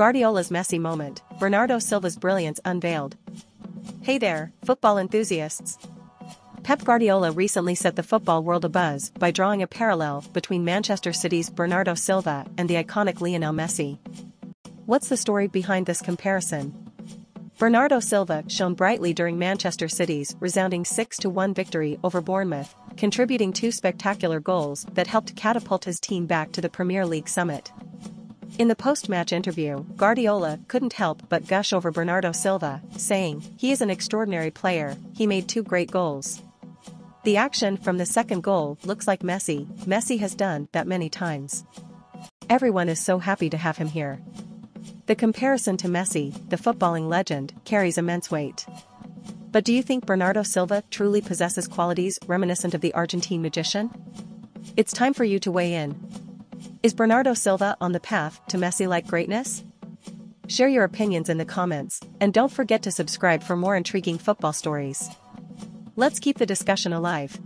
Guardiola's Messi moment, Bernardo Silva's brilliance unveiled. Hey there, football enthusiasts. Pep Guardiola recently set the football world abuzz by drawing a parallel between Manchester City's Bernardo Silva and the iconic Lionel Messi. What's the story behind this comparison? Bernardo Silva shone brightly during Manchester City's resounding 6-1 victory over Bournemouth, contributing two spectacular goals that helped catapult his team back to the Premier League summit. In the post-match interview, Guardiola couldn't help but gush over Bernardo Silva, saying, he is an extraordinary player, he made two great goals. The action from the second goal looks like Messi, Messi has done that many times. Everyone is so happy to have him here. The comparison to Messi, the footballing legend, carries immense weight. But do you think Bernardo Silva truly possesses qualities reminiscent of the Argentine magician? It's time for you to weigh in. Is Bernardo Silva on the path to Messi-like greatness? Share your opinions in the comments, and don't forget to subscribe for more intriguing football stories. Let's keep the discussion alive.